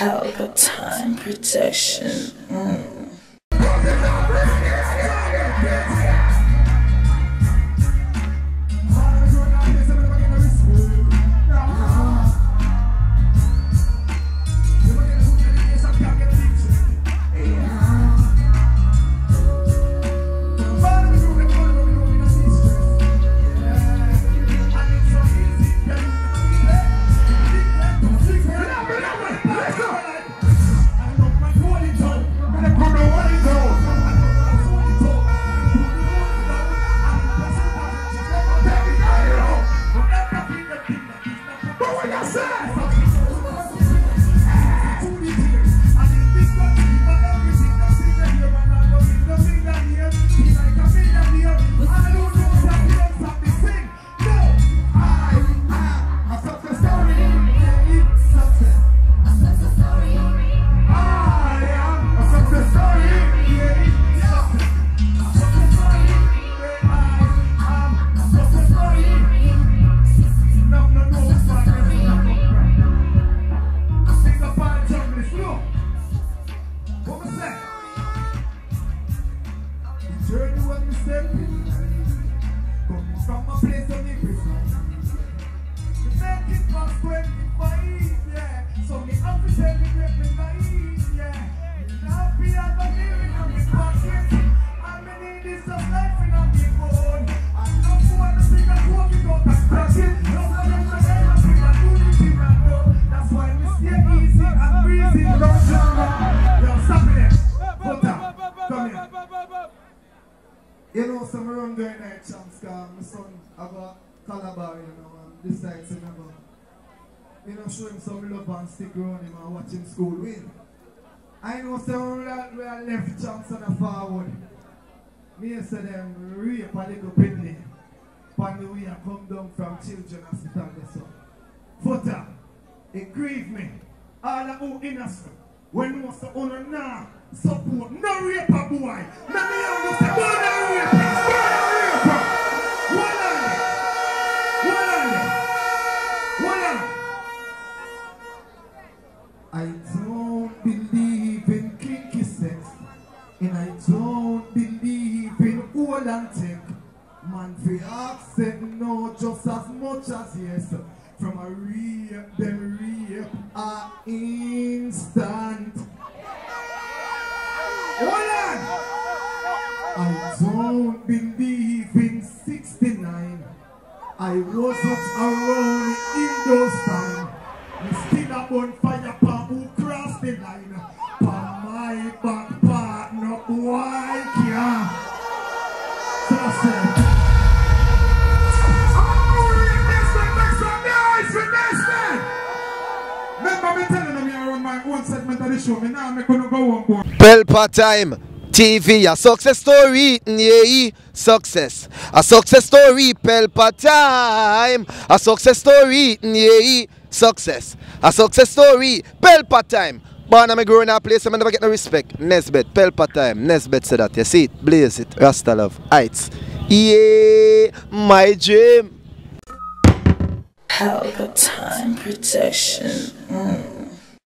Pelpa Time Production. Mm. Yo, stop it there Butter, come here you know, some run there night chance cause my son have a calabar, you know, and side so never. You know, show him some love and stick around him and watch him school win. I know some are, we are left chance on the forward. Me and say them rape a little Bentley. Pan the way I come down from children hospital one. Footer, it grieve me. All innocent. The owner now support no rape a boy. Me hear you say, "Born a rape, born a rape." Hold on there. Hold on there. Hold on. I don't believe in kinky sex, and I don't believe in old and tech. Man, fi accept no just as much as yes. From a rape, them rape a instant. Hold on. I don't believe in 69. I wasn't around in those times. Me still a bonfire Pelpa Time TV, a success story, yeah, success. A success story, Pelpa Time. A success story, yeah, success. A success story, Pelpa Time. Born and growing up place, I never get no respect. Nesbeth, Pelpa Time, Nesbeth said that. You see it, blaze it, Rasta love, heights. Yeah, my dream. Pelpa Time Production. Mm.